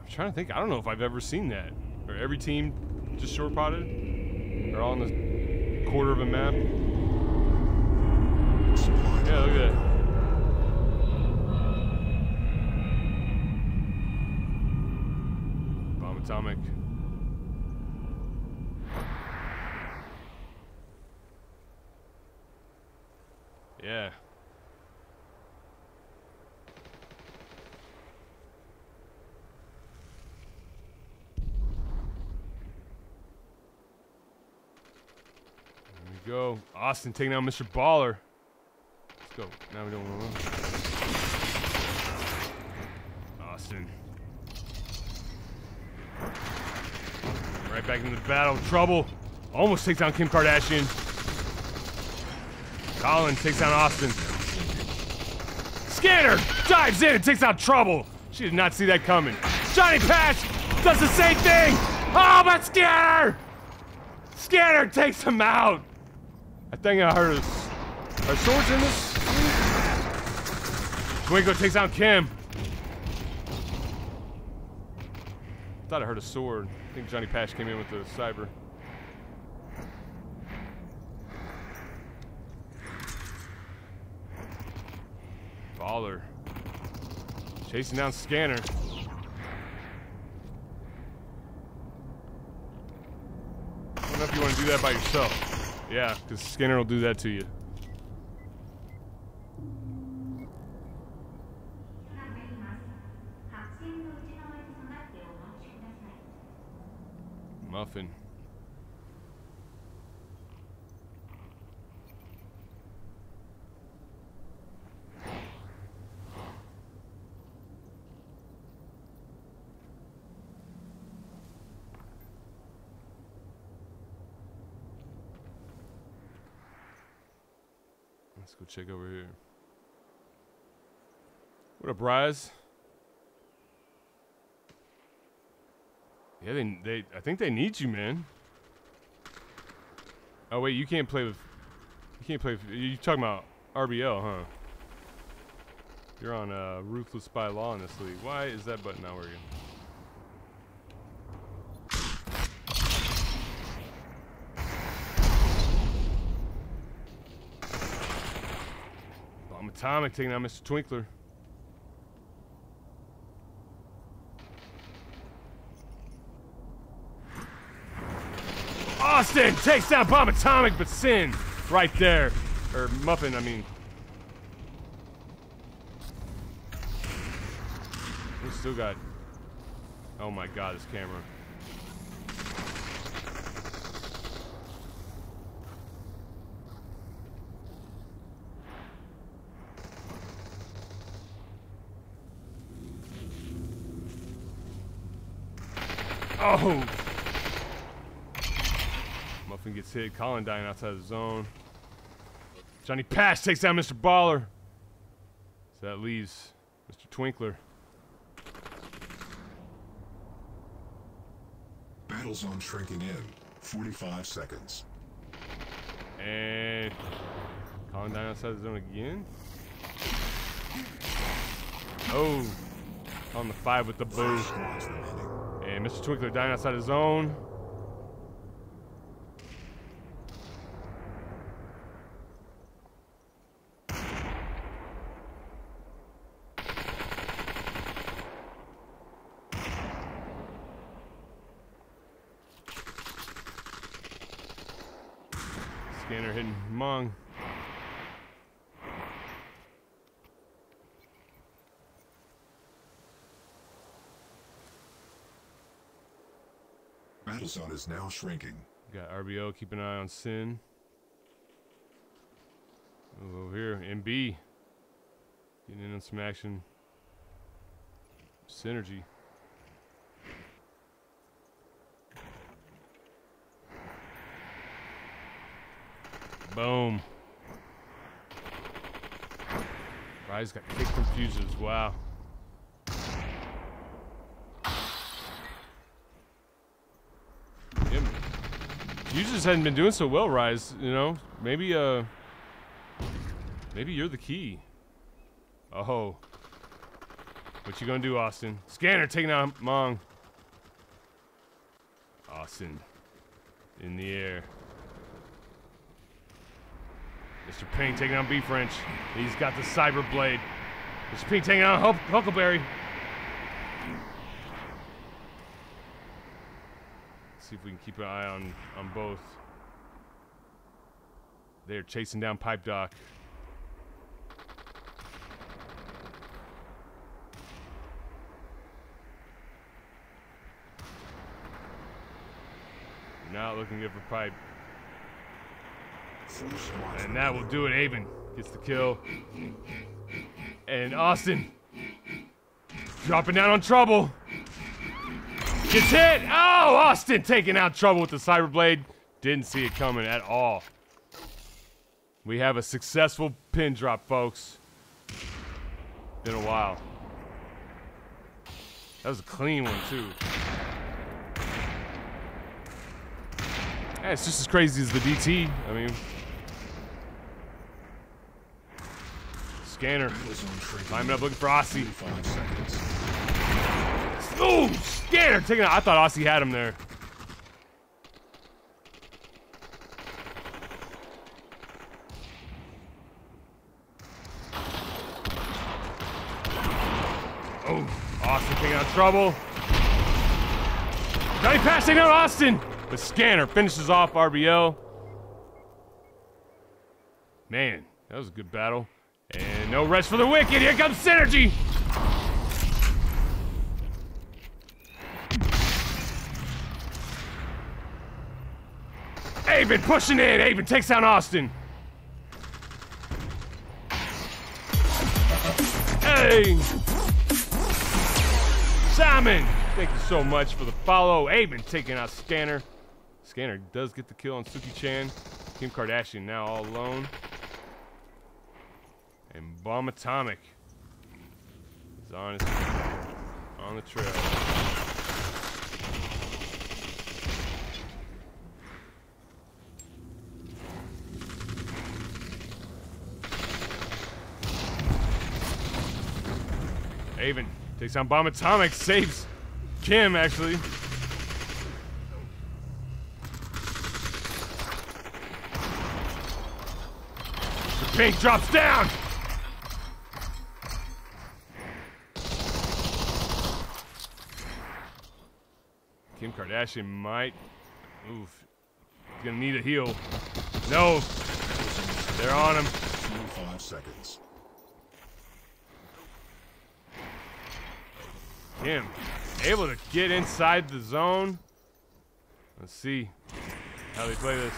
I'm trying to think. I don't know if I've ever seen that. Or every team just short potted. They're all on the quarter of a map. Yeah, look at that. Bomb atomic. Yeah. go. Austin taking out Mr. Baller. Let's go. Now we don't want to Austin. Right back into the battle. Trouble. Almost takes down Kim Kardashian. Colin takes down Austin. Scanner dives in and takes out Trouble. She did not see that coming. Johnny Pash does the same thing. Oh, but Scanner! Scanner takes him out. I think I heard are swords in this? Twinkle takes out Kim. Thought I heard a sword. I think Johnny Pash came in with the cyber. Baller. Chasing down Scanner. I don't know if you want to do that by yourself. Yeah, because Scanner will do that to you. Check over here. What up, Rise? Yeah, they, they, I think they need you, man. Oh wait, you can't play with, you can't play. With, you talking about RBL, huh? You're on uh, Ruthless by Law in this league. Why is that button not working? Atomic taking out Mr. Twinkler. Austin takes down Bomb Atomic, but Sin right there. Or Muffin, I mean. We still got. Oh my god, this camera. Oh! Muffin gets hit. Colin dying outside the zone. Johnny Pash takes down Mr. Baller. So that leaves Mr. Twinkler. Battle zone shrinking in. 45 seconds. And Colin dying outside the zone again. Oh, on the five with the bow. And Mr. Twinkler dying outside the zone. Scanner hitting Mong. Battle zone is now shrinking. Got RBO keep an eye on Sin. Over here, MB. Getting in on some action. Synergy. Boom. Rise got kicked from fuses. Wow. Yep. Fuses hadn't been doing so well, Rise. You know, maybe uh, maybe you're the key. Oh, what you gonna do, Austin? Scanner taking out Mong. Austin, in the air. Mr. Ping taking out B French. He's got the cyber blade. Mr. Ping taking Huck- Huckleberry. See if we can keep an eye on on both. They're chasing down Pipe Doc. Not looking good for Pipe. And that will do it. Avon gets the kill. And Austin dropping down on trouble. Gets hit. Oh, Austin taking out trouble with the Cyberblade. Didn't see it coming at all. We have a successful pin drop, folks. Been a while. That was a clean one, too. Yeah, it's just as crazy as the DT. I mean, scanner. Climbing up looking for Aussie. 45 seconds. Scanner taking out. I thought Aussie had him there. Oh, Austin taking out trouble. Johnny Pash taking out Austin. The scanner finishes off RBO. Man, that was a good battle. And no rest for the wicked. Here comes Synergy. Avon pushing in. Avon takes down Austin. Hey! Simon! Thank you so much for the follow. Avon taking out Scanner. Scanner does get the kill on Suki Chan. Kim Kardashian now all alone. And Bomb Atomic is on his on the trail. Avon takes on Bomb Atomic, saves Kim actually. The pink drops down. Kim Kardashian might. Oof. He's gonna need a heal. No. They're on him. Five seconds. Kim able to get inside the zone. Let's see how they play this.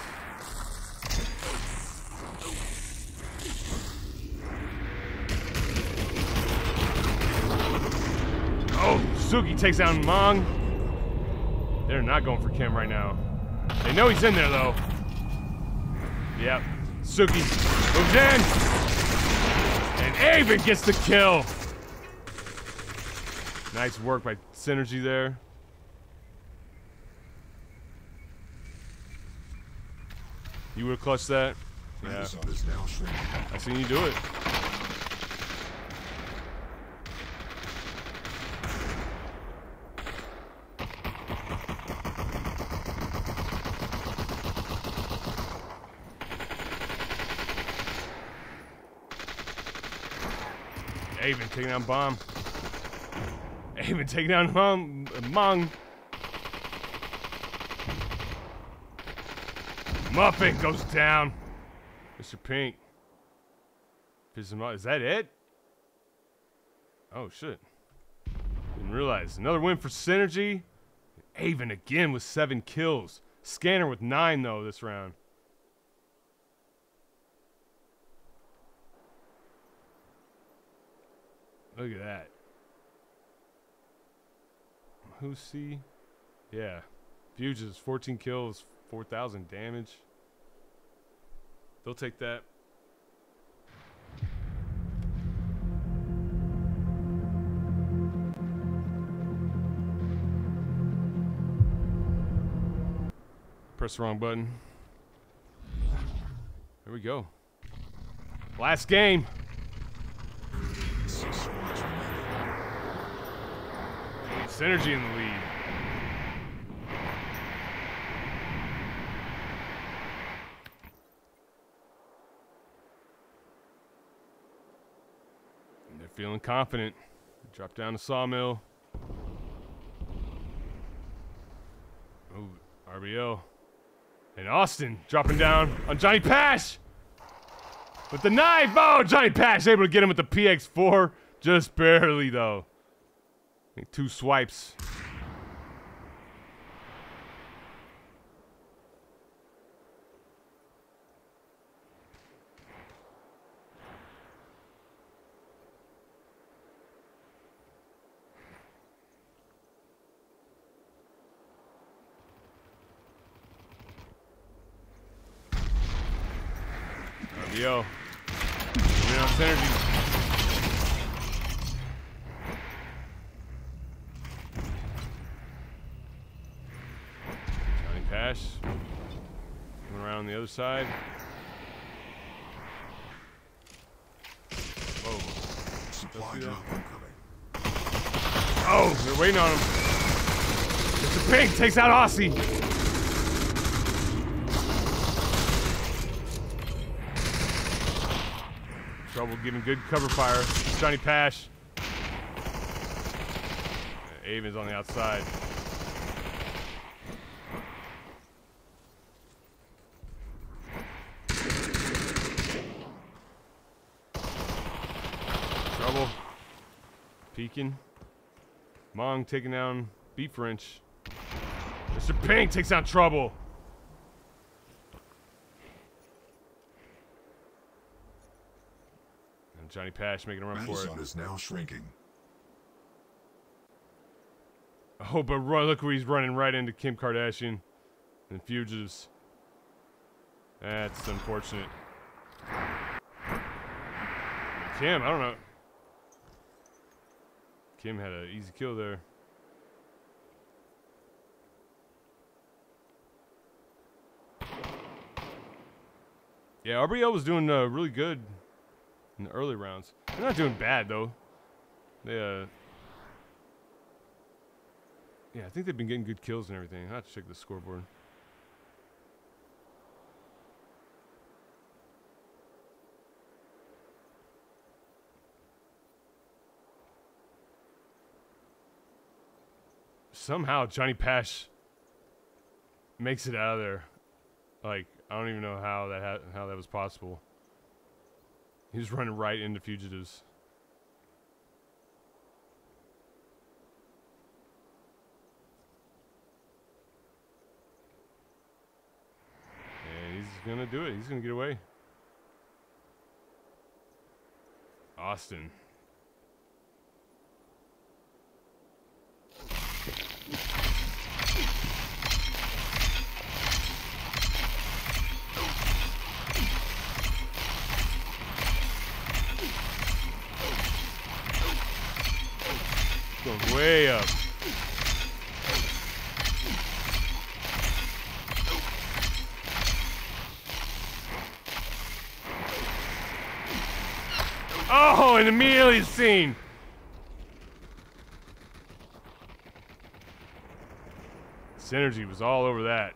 Oh, Suki takes down Mong. They're not going for Kim right now. They know he's in there though. Yep. Suki moves in. And Avon gets the kill. Nice work by Synergy there. You would have clutched that? Yeah, Battle zone is now shrinking. I seen you do it. Avon taking down bomb. Avon taking down Mong. Mong. Muffin goes down. Mr. Pink. Is that it? Oh, shit. Didn't realize. Another win for Synergy. Avon again with seven kills. Scanner with nine, though, this round. Look at that. C? Yeah. Fuges, 14 kills, 4,000 damage. They'll take that. Press the wrong button. There we go. Last game. Six squads remaining. Synergy in the lead. And they're feeling confident. Drop down the sawmill. Oh, RBO. And Austin dropping down on Johnny Pash. With the knife. Oh, Johnny Pash able to get him with the PX4. Just barely, though. Two swipes. Yo. Coming on synergy. Johnny Pash. Coming around the other side. Whoa. Supply drop incoming. Oh, they're waiting on him. Mr. Pink takes out Aussie. Trouble giving good cover fire. Johnny Pash. Avon's on the outside. Trouble. Mong taking down B French. Mr. Pink takes down Trouble. And Johnny Pash making a run Battle for it. is now shrinking. Oh, but look where he's running right into Kim Kardashian and fugitives. That's unfortunate. Kim, I don't know. Kim had an easy kill there. Yeah, RBL was doing uh, really good in the early rounds. They're not doing bad though. They uh, yeah, I think they've been getting good kills and everything. I'll have to check the scoreboard. Somehow Johnny Pash makes it out of there. Like I don't even know how that ha- how that was possible. He was running right into fugitives. And he's gonna do it. He's gonna get away. Austin. Going way up. Oh, and immediately seen. Synergy was all over that.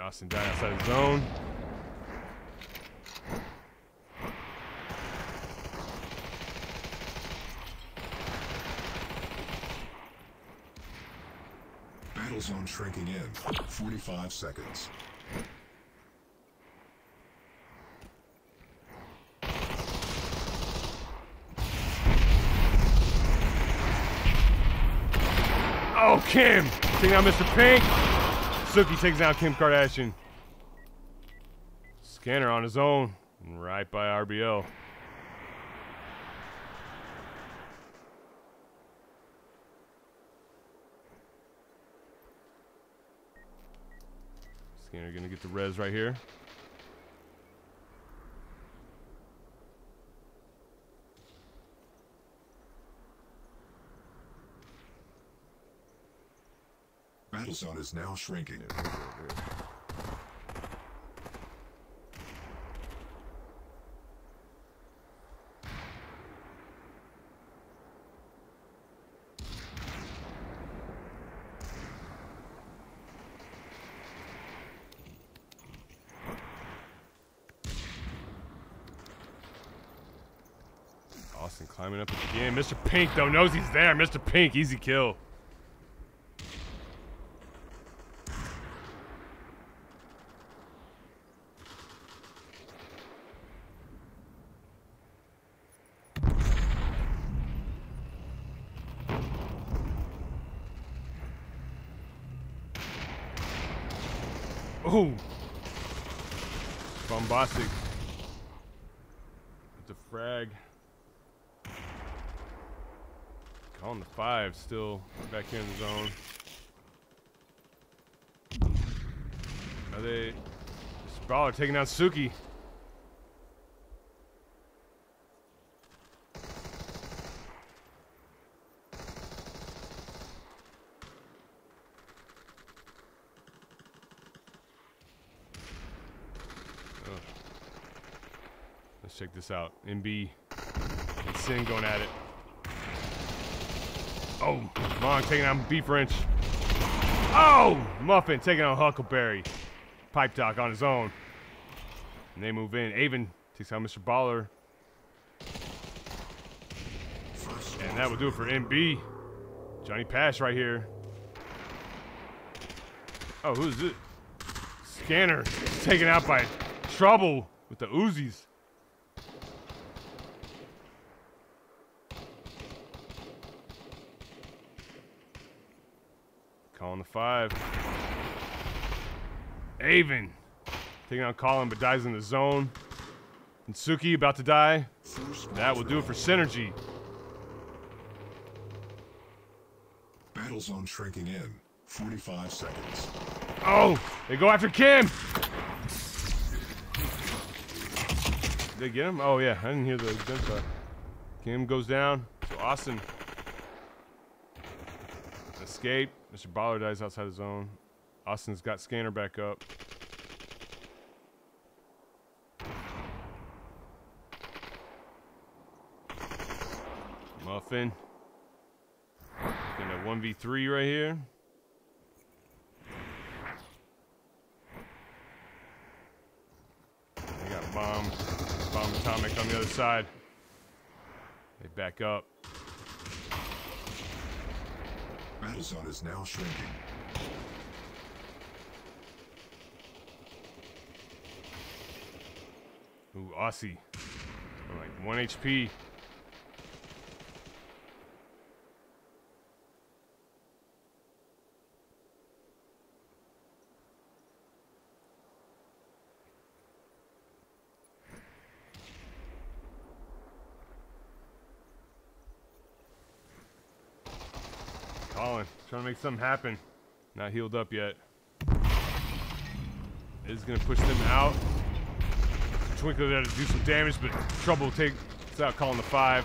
Austin down outside the zone. Battle zone shrinking in. 45 seconds. Oh, Kim! Taking out Mr. Pink. Suki takes down Kim Kardashian. Scanner on his own. Right by RBL. Scanner gonna get the res right here. Battle zone is now shrinking. Austin Mr. Pink though knows he's there. Mr. Pink, easy kill. Ooh. Bombastic. It's a frag. Calling the five still back here in the zone. Are they? Brawler taking out Suki. Let's check this out. MB and Sin going at it. Oh, Long taking out B French. Oh, Muffin taking out Huckleberry. Pipe Doc on his own. And they move in. Avon takes out Mr. Baller. And that will do it for MB. Johnny Pash right here. Oh, who's it? Scanner taken out by Trouble with the Uzis. Calling the five. Avon taking out Colin but dies in the zone. And Suki about to die. That will do it for Synergy. Battle zone shrinking in. 45 seconds. Oh, they go after Kim. Did they get him? Oh yeah, I didn't hear the gunshot. Kim goes down. So Austin escape. Mr. Baller dies outside the zone. Austin's got scanner back up. Muffin. Looking at 1v3 right here. They got bomb, bomb atomic on the other side. They back up. Battle zone is now shrinking. Ooh, Aussie. Like one HP. Colin, trying to make something happen. Not healed up yet. Is gonna push them out. Twinkler there to do some damage, but Trouble takes out calling the five.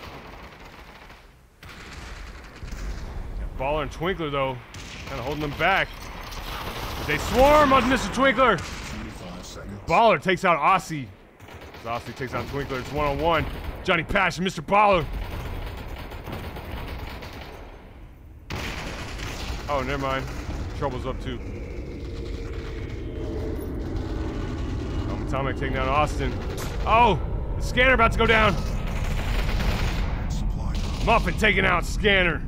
Baller and Twinkler though, kind of holding them back. But they swarm on Mr. Twinkler. Baller takes out Aussie. As Aussie takes out Twinkler. It's one on one. Johnny Pash and Mr. Baller. Oh, never mind. Trouble's up too. Um, Atomic taking down Austin. Oh, the scanner about to go down. Muffin taking out Scanner.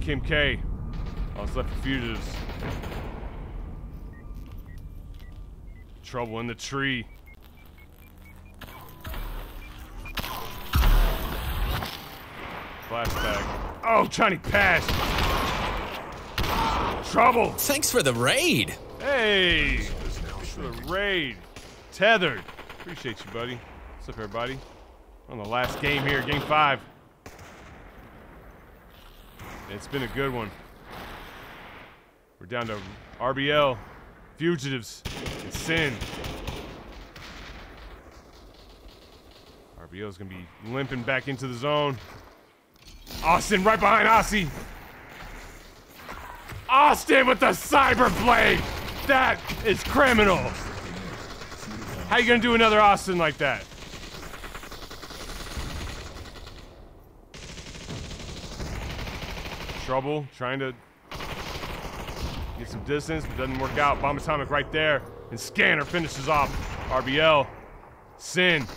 Kim K. All that's left for fugitives. Trouble in the tree. Flashback. Oh, Johnny Pash. Trouble. Thanks for the raid. Hey, now for the raid. Tethered. Appreciate you, buddy. What's up, everybody? On the last game here, game five. It's been a good one. We're down to RBL, Fugitives, and Sin. RBL's gonna be limping back into the zone. Austin right behind Aussie. Austin with the cyber blade. That is criminal. How you gonna do another Austin like that? Trouble trying to get some distance, but doesn't work out. Bomb atomic right there, and Scanner finishes off RBL. Sin and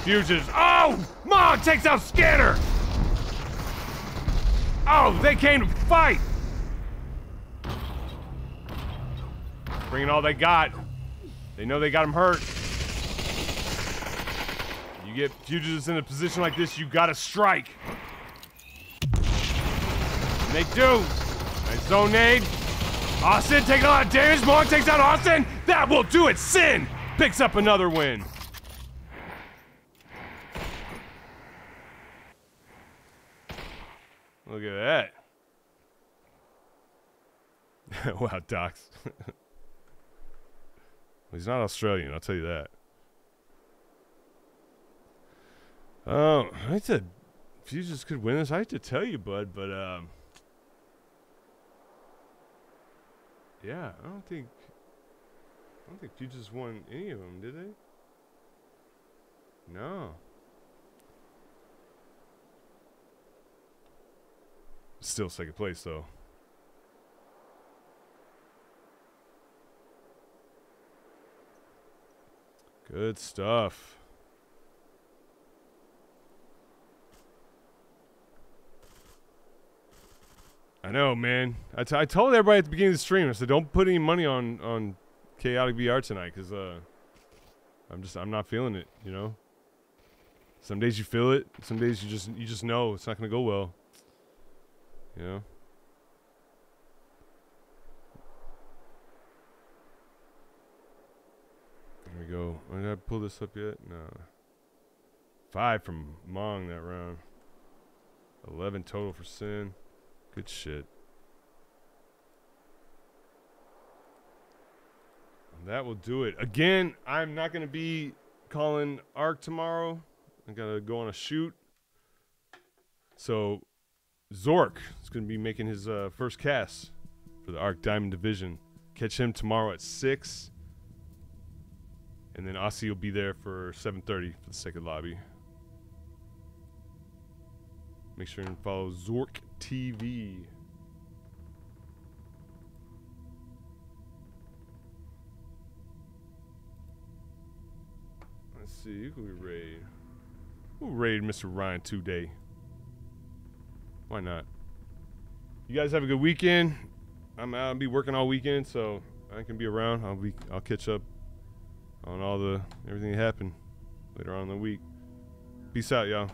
Fugitives. Oh, Mong takes out Scanner. Oh, they came to fight. Bringing all they got. They know they got him hurt. You get fugitives in a position like this, you gotta strike. And they do. Nice zone nade. Austin taking a lot of damage. Mong takes out Austin. That will do it. Sin picks up another win. Look at that. wow, Docs. he's not Australian, I'll tell you that. Oh, I hate to. Could win this. I hate to tell you, bud, but um, yeah, I don't think. I don't think Fuses won any of them, did they? No. Still second place though. Good stuff. I know, man. I, told everybody at the beginning of the stream. I said, don't put any money on on KoticVR tonight, cause uh, I'm just I'm not feeling it. You know. Some days you feel it. Some days you just you just know it's not gonna go well. You know. We go. Did I pull this up yet? No. Five from Mong that round. Eleven total for Sin. Good shit. And that will do it. Again, I'm not gonna be calling Arc tomorrow. I gotta go on a shoot. So Zork is gonna be making his uh, first cast for the Arc Diamond Division. Catch him tomorrow at six. And then Aussie will be there for 7:30 for the second lobby. Make sure and follow Zork TV. Let's see, who can we raid? We'll raid Mr. Ryan today. Why not? You guys have a good weekend. I'm out. I'll be working all weekend, so I can be around. I'll be. I'll catch up on all the everything that happened later on in the week. Peace out, y'all.